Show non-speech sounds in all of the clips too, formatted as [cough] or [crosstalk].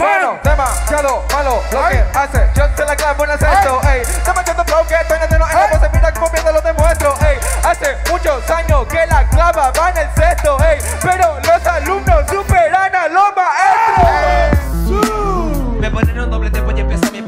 Bueno, demasiado malo lo que hace. Yo se la clavo en el sexto, ey. Demasiado pro que estoy en el se mira como viendo lo demuestro, ey. Hace muchos años que la clava va en el sexto, ey. Pero los alumnos superan a los maestros.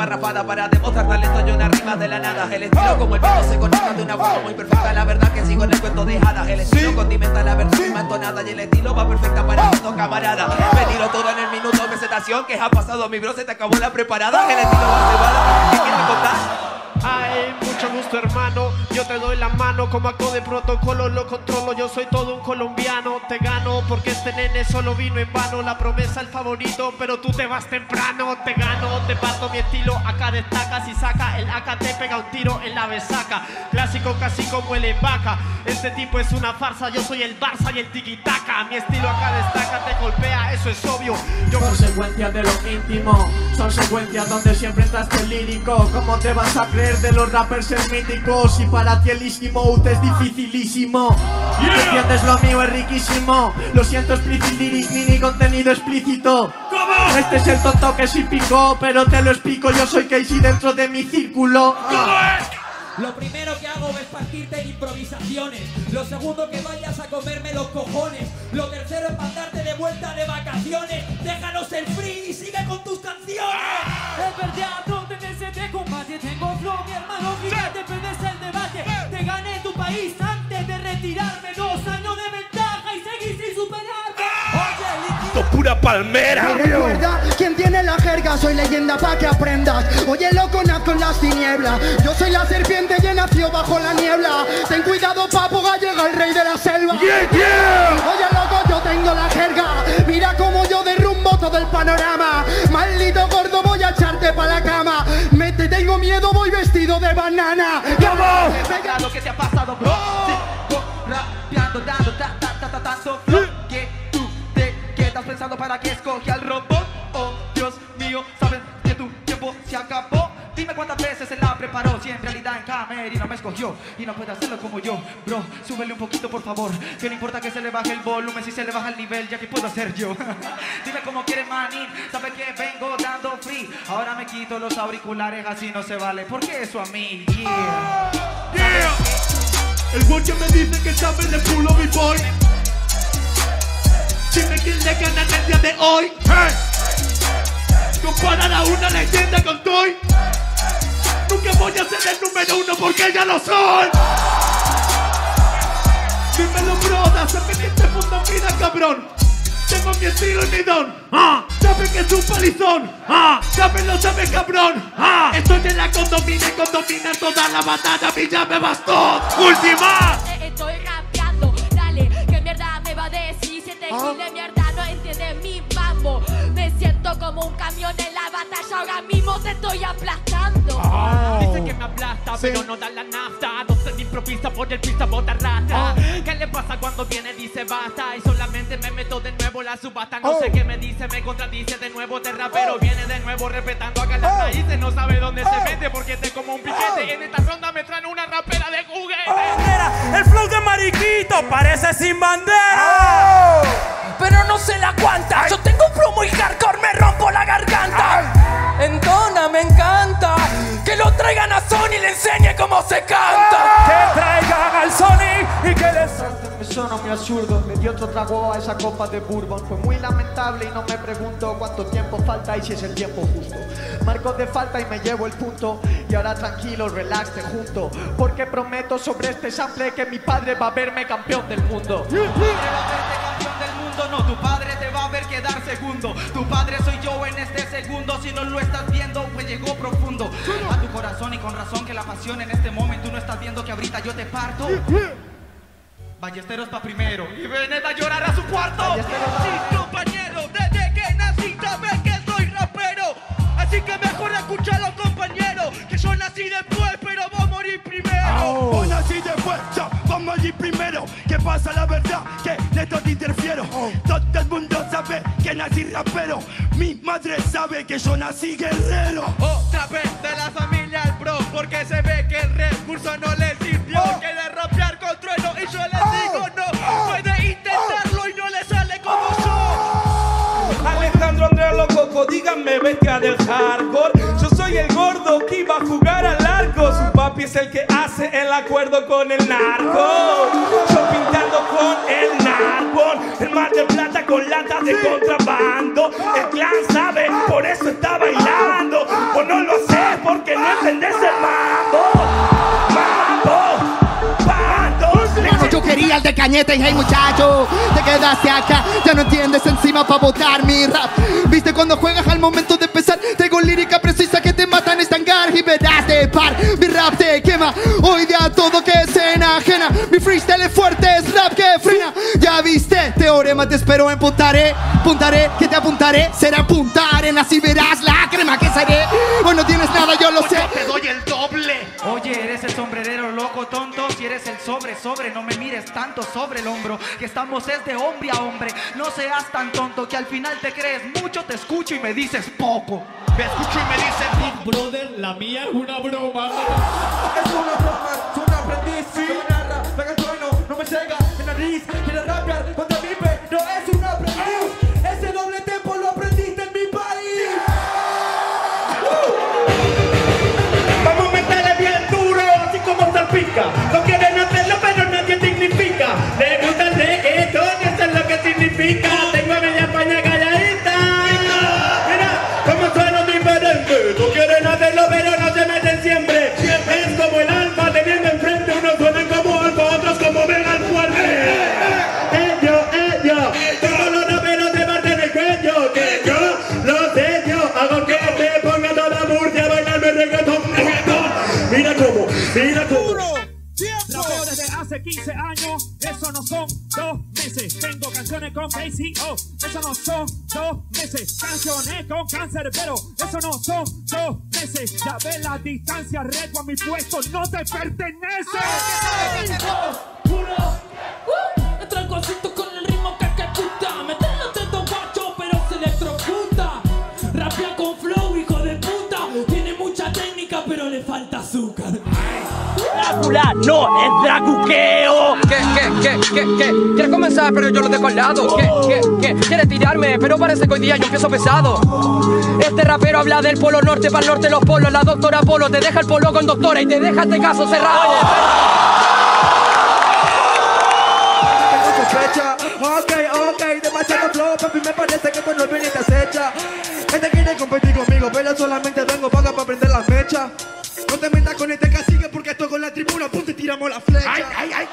Parrafada para demostrar talento yo en rima de la nada. El estilo como el vino se conecta de una forma muy perfecta. La verdad que sigo en el cuento de hadas. El estilo condimenta la versión entonada y el estilo va perfecta para todo camarada. Me tiro todo en el minuto de presentación que ha pasado mi bro, se te acabó la preparada. El estilo va cebada. ¿Qué quieres contar? Ay, mucho gusto hermano, yo te doy la mano como acto de protocolo, lo controlo, yo soy todo un colombiano, te gano porque este nene solo vino en vano, la promesa el favorito, pero tú te vas temprano, te gano, te parto mi estilo, acá destaca, si saca el AK te pega un tiro en la besaca, clásico casi como el vaca, este tipo es una farsa, yo soy el Barça y el tiquitaca, mi estilo acá destaca, te golpea, eso es obvio, yo consecuencias de lo íntimo, son secuencias donde siempre estás el lírico, ¿cómo te vas a creer? De los rappers es míticos y para ti el es dificilísimo. Yeah. ¿Entiendes? Lo mío es riquísimo. Lo siento, explicit lyrics, mini contenido explícito. ¿Cómo? Este es el tonto que sí picó, pero te lo explico. Yo soy Casey dentro de mi círculo. ¿Cómo es? Lo primero que hago es partirte en improvisaciones. Lo segundo que vayas a comerme los cojones. Lo tercero es mandarte de vuelta de vacaciones. Déjanos el free y sigue con tus canciones. Es verdad, no te hermano, fíjate, perdes el debate. Te gané tu país antes de retirarme. Dos años de ventaja y seguir sin superarme. Oye, pura palmera. Recuerda quién tiene la jerga, soy leyenda pa' que aprendas. Oye, loco, nazo en las tinieblas. Yo soy la serpiente y nació bajo la niebla. Ten cuidado, papo, llega el rey de la selva. Oye, loco, yo tengo la jerga. Mira cómo yo derrumbo todo el panorama. Maldito gordo, voy a echarte pa' la cama. Tengo miedo, voy vestido de banana. ¿Cómo? Lo que te ha pasado, bro. Sigo rapeando, dando ta ta ta ta tanto flow que tú te quedas pensando para que escoge al robot. Oh, Dios mío, sabes que tu tiempo se acabó. En no me escogió Y no puede hacerlo como yo Bro, súbele un poquito por favor Que no importa que se le baje el volumen Si se le baja el nivel ya que puedo hacer yo [laughs] Dime cómo quieres manín Sabe que vengo dando free Ahora me quito los auriculares Así no se vale ¿Por qué eso a mí? Yeah. El boche me dice que sabe de culo mi boy Dime quién le gana en el día de hoy hey. Comparar a una leyenda con Toy Nunca voy a ser el número uno porque ya lo soy. Dímelo, broda, se me mundo vida, cabrón. Tengo mi estilo y mi don. Ah, sabe que es un palizón. Ah, sabe lo sabe, cabrón. Ah, estoy en la condomina y condomina toda la batalla. A mí ya me bastó. Última. Eh, estoy rapeando. Dale, que mierda me va a decir. Si te ah. de mierda, no entiendes mi como un camión en la batalla. Ahora mismo te estoy aplastando. Ah. Dice que me aplasta, pero no da la nafta. No se improvisa por el pista bota rata. Oh. ¿Qué le pasa cuando viene? Dice basta. Y solamente me meto de nuevo la subasta. No sé oh. qué me dice, me contradice de nuevo. De rapero oh. viene de nuevo respetando acá las raíces. No sabe dónde se mete porque te como un piquete. Y en esta ronda me traen una rapera de juguete. El flow de mariquito parece sin bandera. Pero no se la aguanta. Yo tengo un flow muy hardcore, me la garganta. Entona, me encanta. Que lo traigan a Sony y le enseñe cómo se canta. Que traigan al Sony y que les. Me suena muy absurdo, le di otro trago a esa copa de bourbon. Fue muy lamentable y no me pregunto cuánto tiempo falta y si es el tiempo justo. Marco de falta y me llevo el punto. Y ahora tranquilo, relax, te junto. Porque prometo sobre este sample que mi padre va a verme campeón del mundo. campeón del mundo, no, tu padre te va a ver quedar segundo. Tu padre soy yo en este segundo, si no lo estás viendo, pues llegó profundo a tu corazón y con razón que la pasión en este momento no estás viendo que ahorita yo te parto. Ballesteros pa' primero y vened a llorar a su cuarto. Sí, compañero, desde que nací sabes que soy rapero. Así que mejor escuchalo, compañero, que yo nací después, pero voy a morir primero. Oh. nací después, ya, vamos a morir primero. ¿Qué pasa la verdad? Que de esto te interfiero. Oh. Todo el mundo sabe que nací rapero. Mi madre sabe que yo nací guerrero. Otra vez de la familia al pro, porque se ve que el recurso no le sirvió. Oh. Que de rapear con trueno y yo les oh. digo no. Puede intentarlo y no le sale como yo. Alejandro Andrés Loco rojo, díganme bestia del hardcore. Papi es el que hace el acuerdo con el narco. Yo pintando con el narco. El mar de plata con latas de contrabando. El clan sabe, por eso está bailando. O no lo sé porque no entendés el mambo. Yo quería el de cañete y hey muchacho, te quedaste acá, ya no entiendes encima para votar mi rap. Viste cuando juegas al momento de empezar, tengo lírica precisa que te y verás de par. Mi rap te quema, hoy día todo que escena ajena. Mi freestyle es fuerte, es rap que frena. Ya viste, teorema te espero en puntaré, puntaré, que te apuntaré, será apuntar en así verás la crema que seré. Hoy no tienes nada, yo lo sé. Yo te doy el doble. Oye, eres el sombrerero loco tonto, si eres el sobre, sobre, no me mires tanto sobre el hombro, que estamos es de hombre a hombre, no seas tan tonto que al final te crees mucho, te escucho y me dices poco. Me escucho y me dicen, Brother, la mía es una broma. Es una broma, cáncer, eso no son dos meses. Ya ves la distancia, reto a mi puesto, no te pertenece. Uh, Trancocito con el ritmo que ejecuta. Meterlo tanto guacho, pero se electrocuta. Rapea con flow, hijo de puta. Tiene mucha técnica, pero le falta azúcar. Drácula no es dracuqueo. ¿Qué, qué, qué, qué, qué? ¿Quieres comenzar pero yo lo dejo al lado? ¿Qué, qué, qué? ¿Quieres tirarme? Pero parece que hoy día yo empiezo pesado. Este rapero habla del polo norte para el norte los polos. La doctora Polo te deja el polo con doctora y te deja este caso cerrado. Tengo sospecha, ok, ok, demasiado flow, papi, me parece que tú no vienes te metas con este cacique porque estoy con la tribuna, punto y tiramos la flecha. ay, ay, ay.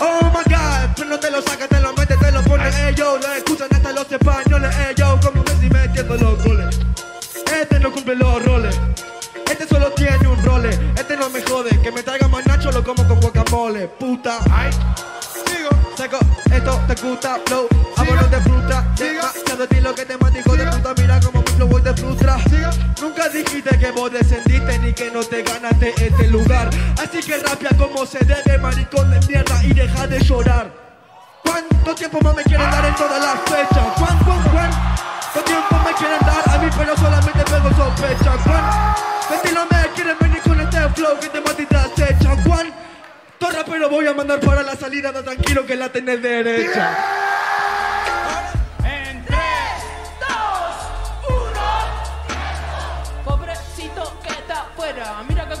Oh my god, pero no te lo sacas, te lo metes, te lo pones. Ellos, lo escuchan hasta los españoles, ellos, como Messi metiendo los goles. Este no cumple los roles, este solo tiene un role, este no me jode, que me traiga más nacho lo como con guacamole, puta. Ay, Sigo, seco, esto te gusta, flow, vámonos así que rapia como se debe, maricón de mierda, y deja de llorar. ¿Cuánto tiempo más me quieren dar en todas las fechas? ¿Cuán, cuán, cuánto tiempo me quieren dar a mí, pero solamente pego sospecha? ¿Cuánto estilo me quieren venir con este flow que te te acecha? ¿Cuánto rapero voy a mandar para la salida? No tranquilo que la tenés derecha.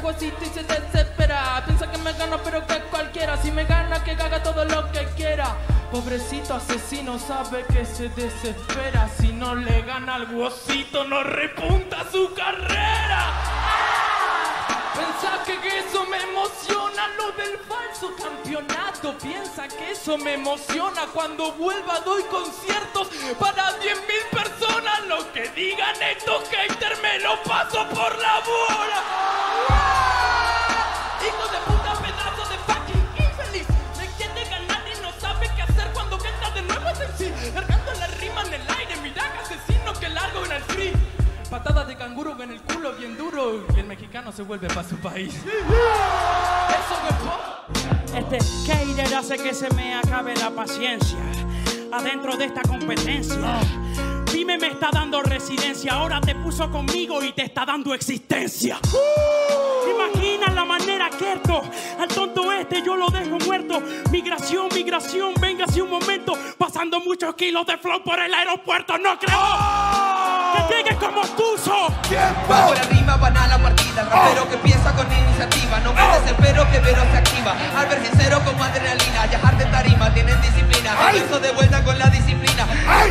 Y se desespera. Piensa que me gana, pero que cualquiera. Si me gana, que haga todo lo que quiera. Pobrecito asesino sabe que se desespera. Si no le gana al huesito, no repunta su carrera. Pensá que eso me emociona lo del falso campeonato. Piensa que eso me emociona. Cuando vuelva doy conciertos para 10 mil personas. Lo que digan estos haters me lo paso por la bola. Patadas de canguro en el culo bien duro y el mexicano se vuelve para su país. Eso que Este Keider hace que se me acabe la paciencia adentro de esta competencia. Dime, me está dando residencia, ahora te puso conmigo y te está dando existencia. Imagina la manera que esto, al tonto este yo lo dejo muerto. Migración, migración, véngase un momento, pasando muchos kilos de flow por el aeropuerto, no creo. Que llegues como tuzo. Bajo la rima banal la partida, rapero que piensa con iniciativa, no me desespero que Vero se activa, al vergencero como adrenalina, viajar de tarima, tienen disciplina, eso de vuelta con la disciplina,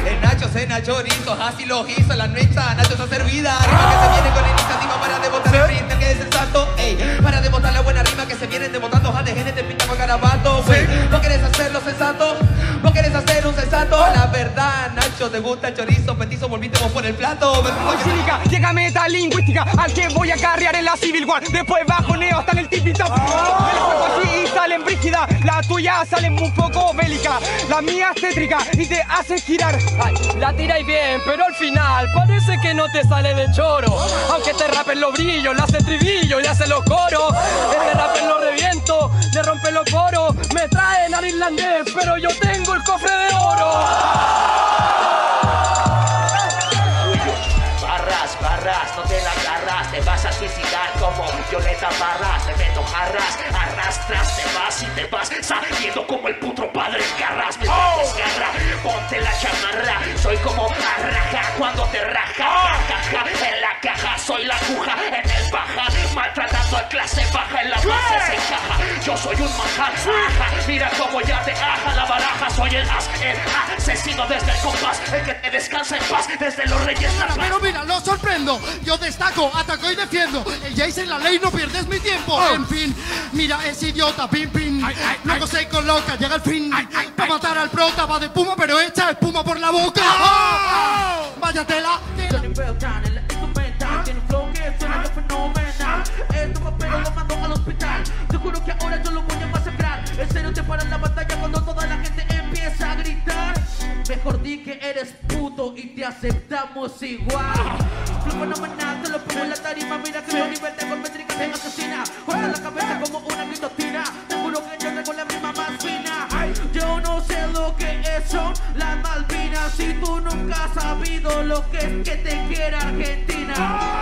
el Nacho cena chorizo, así lo hizo la nuestra, Nacho está servida, rima que se viene con iniciativa para devotar el ritmo que es el santo, ey, para devotar la buena rima que se vienen devotando, a de gente te pinta con garabato, wey, ¿no quieres hacerlo sensato? ¿No quieres hacer un sensato? La verdad, Nacho, te gusta el chorizo, petizo, volvítemos por el plato, Basílica, llega meta lingüística al que voy a carrear en la Civil War. Después bajo neo hasta en el tipi top. Me la juego así y salen brígida. La tuya sale un poco bélica. La mía es tétrica y te hace girar. Ay, la tiráis bien, pero al final parece que no te sale de choro. Aunque te rapen los brillos, le hace estribillo, le hace los coros. Este rapen los reviento, le rompe los poros. Me traen al irlandés, pero yo tengo el cofre de oro. Barras, barras, no te la agarras, te vas a suicidar como Violeta Barras, te meto jarras, arrastras, te vas y te vas saliendo como el puto padre desgarra, ponte la chamarra, soy como arraja cuando te raja, jaja, en la caja, soy la aguja, en el baja, maltratando a clase baja, en la base se encaja, yo soy un manjar, mira cómo ya te aja la baraja, soy el as, el asesino desde el que te descansa en paz, desde los reyes. Pero mira, lo sorprendo. Yo destaco, ataco y defiendo. El Jace en la ley, no pierdes mi tiempo. En fin, mira, es idiota, pin pin. Luego se coloca, llega el fin. Para matar al prota, va de puma, pero echa espuma por la boca. Vaya tela. Johnny Beltran, el instrumental Fenomenal. Esto papel lo mando al hospital. Te juro que ahora yo lo voy a masacrar. En serio te paran la batalla cuando toda la gente empieza a gritar. Mejor di que eres puto y te aceptamos igual. Flow fenomenal, te lo pongo en la tarima. Mira que el nivel de métrica te asesina Corta la cabeza como una guillotina. Te juro que yo tengo la misma más fina. Yo no sé lo que es son las Malvinas. Si tú nunca has sabido lo que es que te quiera Argentina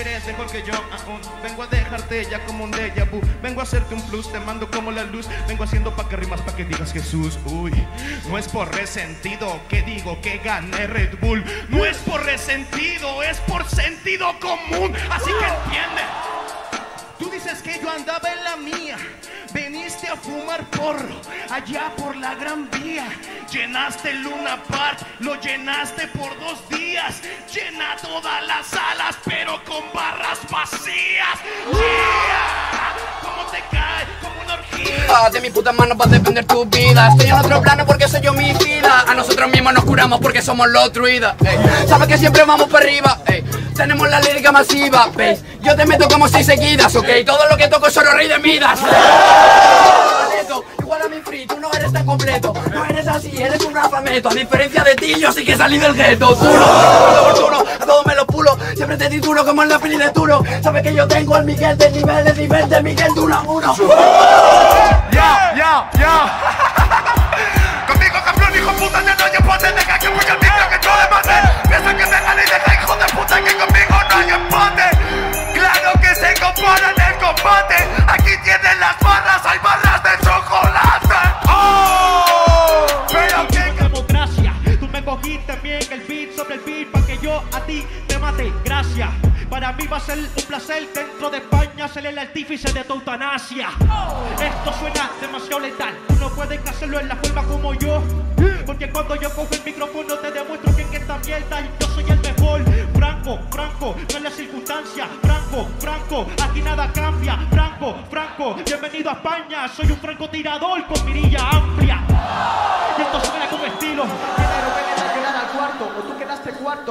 eres mejor que yo aún. Vengo a dejarte ya como un déjà vu. Vengo a hacerte un plus, te mando como la luz. Vengo haciendo pa' que rimas, pa' que digas Jesús. Uy, no es por resentido que digo que gané Red Bull. No es por resentido, es por sentido común. Así que entiende. Dices que yo andaba en la mía. Veniste a fumar porro allá por la gran vía. Llenaste Luna Park, lo llenaste por dos días. Llena todas las salas, pero con barras vacías. Yeah. ¿Cómo te cae? Como una orgía. Ah, de mi puta mano va a depender tu vida. Estoy en otro plano porque soy yo mi A nosotros mismos nos curamos porque somos los druidas. Sabes que siempre vamos para arriba. ey. Tenemos la lírica masiva. ¿veis? Yo te meto como seis seguidas, ok. Todo lo que toco es oro rey de Midas. Igual a mi free, tú no eres tan completo. No eres así, eres un rafameto. A diferencia de ti, yo sí que salí del gueto. Tú no, a todos me lo pulo. Siempre te titulo como en la peli de Turo. Sabes que yo tengo el Miguel del nivel, del nivel de Miguel de uno a uno. Ya, ya, ya. Tu eutanasia. Esto suena demasiado letal. Tú no puedes hacerlo en la cueva como yo. Porque cuando yo cojo el micrófono te demuestro que en esta mierda yo soy el mejor. Franco, Franco, no es la circunstancia. Franco, Franco, aquí nada cambia. Franco, Franco, bienvenido a España. Soy un francotirador con mirilla amplia. Y esto suena como estilo.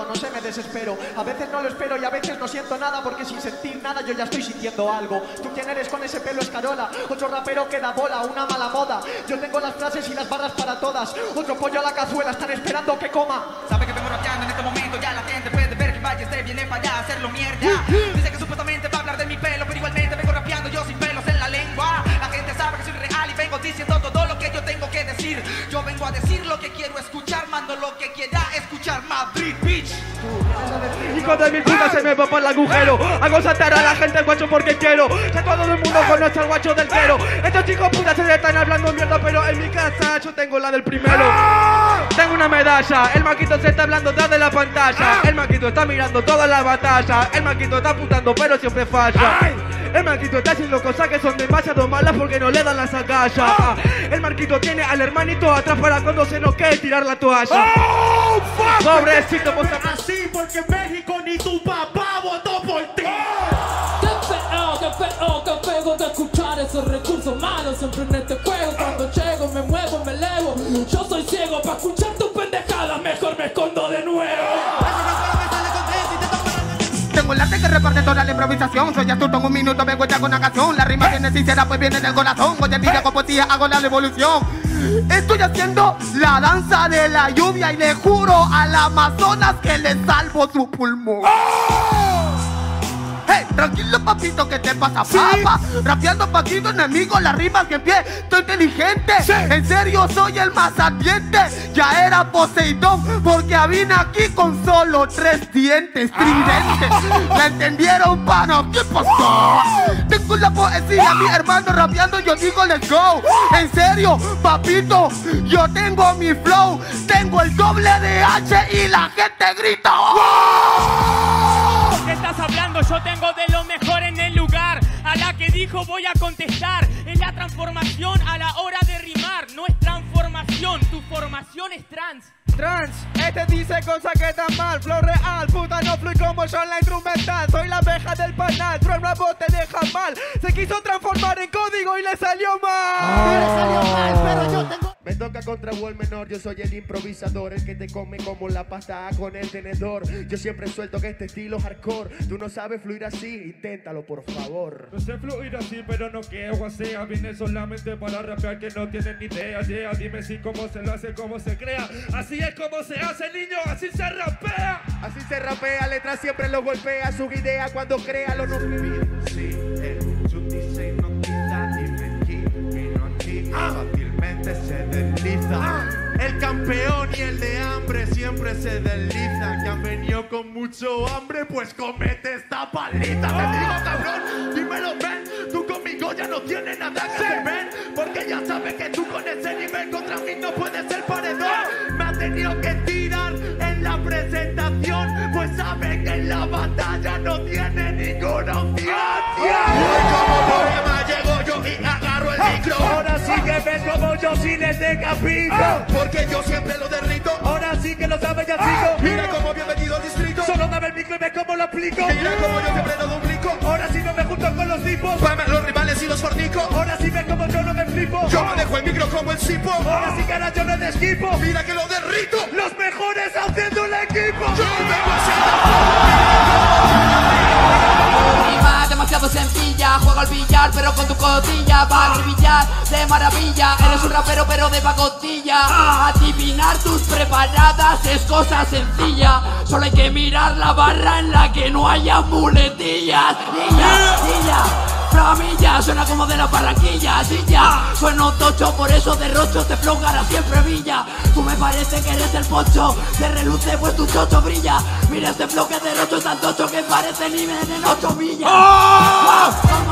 No sé, me desespero. A veces no lo espero y a veces no siento nada porque sin sentir nada yo ya estoy sintiendo algo. ¿Tú quién eres con ese pelo escarola? Otro rapero que da bola, una mala moda. Yo tengo las frases y las barras para todas. Otro pollo a la cazuela, están esperando que coma. Sabe que vengo rapeando en este momento, ya la gente puede ver que vaya este viene para allá a hacerlo mierda. Dice que supuestamente va a hablar de mi pelo, pero igualmente vengo rapeando yo sin pelos en la lengua. La gente sabe que soy real y vengo diciendo todo lo que yo decir. Yo vengo a decir lo que quiero escuchar, Hijo de mil putas se me va por el agujero. Hago saltar a la gente guacho porque quiero. Ya todo el mundo conoce al guacho del quiero Estos chicos putas se están hablando mierda Pero en mi casa yo tengo la del primero. Tengo una medalla. El maquito se está hablando detrás de la pantalla. El maquito está mirando toda la batalla. El maquito está apuntando pero siempre falla. El marquito está haciendo cosas que son demasiado malas porque no le dan las agallas. El marquito tiene al hermanito atrás para cuando se nos quede tirar la toalla. Pobrecito, vos Así porque México ni tu papá votó por ti. Qué feo, qué feo, qué feo de escuchar esos recursos malos siempre en este juego. Cuando llego, me muevo, me elevo. Yo soy ciego para escuchar tus pendejadas, mejor me escondo de nuevo. Tengo el arte que reparte toda la improvisación. Soy astuto en un minuto, vengo ya con una canción. La rima viene sincera, pues viene del corazón. Voy a tirar con potilla, hago la revolución. Estoy haciendo la danza de la lluvia y le juro al Amazonas que le salvo su pulmón. Tranquilo papito, ¿qué te pasa, papá? Rapeando paquito, enemigo, la rima que pie, estoy inteligente. En serio, soy el más ardiente. Ya era Poseidón, porque vine aquí con solo tres dientes tridentes. ¿Me entendieron, pana? ¿Qué pasó? Tengo la poesía, mi hermano rapeando, yo digo let's go. En serio, papito, yo tengo mi flow. Tengo el doble de H y la gente grita. ¿Qué Yo tengo de lo mejor en el lugar. A la que dijo voy a contestar. Es la transformación a la hora de rimar. No es transformación, tu formación es trans. Trans, este dice cosas que están mal, flow real, puta no fluye como yo en la instrumental, soy la abeja del panal, pero nuevo te deja mal, se quiso transformar en código y le salió mal. Le salió mal, pero yo tengo Contra el menor, yo soy el improvisador, el que te come como la pasta con el tenedor. Yo siempre suelto que este estilo es hardcore. Tú no sabes fluir así, inténtalo por favor. No sé fluir así, pero no que sea. Vine solamente para rapear que no tienen ni idea. Yeah, dime si cómo se lo hace, cómo se crea. Así es como se hace, niño, así se rapea. Así se rapea, letras siempre lo golpea. Su idea cuando crea lo no Sí, El campeón y el de hambre siempre se deslizan. Que han venido con mucho hambre, pues comete esta palita. Te digo, cabrón, dímelo, ven. Tú conmigo ya no tienes nada que hacer, ven. Porque ya sabes que tú con ese nivel contra mí no puedes ser paredón. Me ha tenido que tirar en la presentación, pues sabe que en la batalla no tiene ninguna opción. Voy como poema, llego yo y. Ahora sí que ves como yo sí les decapito. Porque yo siempre lo derrito. Ahora sí que lo sabes ya sigo. Mira como bienvenido al distrito. Solo dame el micro y ve cómo lo aplico. Mira como yo siempre lo duplico. Ahora sí no me junto con los tipos. Pame los rivales y los fornico. Ahora sí ve como yo no me flipo. Yo manejo el micro como el cipo. Ahora sí cara yo no desquipo. Mira que lo derrito. Los mejores haciendo el equipo. Yo vengo haciendo Sencilla, juego al billar pero con tu cotilla Va a billar de maravilla, eres un rapero pero de pacotilla. Adivinar tus preparadas es cosa sencilla. Solo hay que mirar la barra en la que no haya muletillas suena como de la barranquilla, silla Sueno tocho, por eso derrocho, te flow siempre brilla. Tú me parece que eres el pocho, te reluce pues tu chocho brilla. Mira este flow que derrocho tan tocho que parece nivel en ocho millas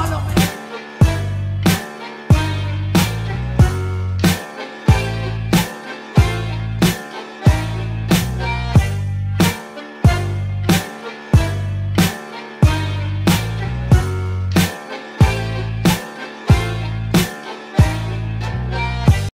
lo